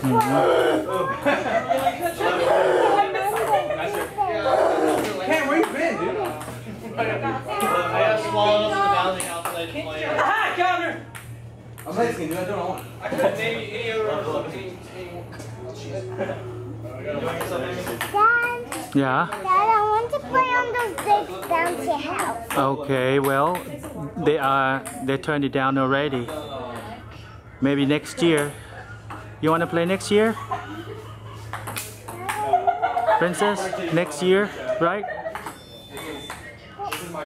Cam, where you been, dude? I got swallowed up in the bounding house and I just played. Hi, Connor! I'm Mexican, dude. I don't want. I couldn't name you any other fucking. Dad, Yeah. Dad, I want to play on those big bouncy house. Okay. Well, they uh, are they turned it down already. Maybe next year. You want to play next year? Princess, next year, right?